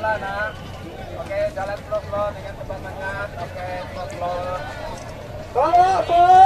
Oke, jalan slow-slow dengan teman-teman. Oke, slow-slow.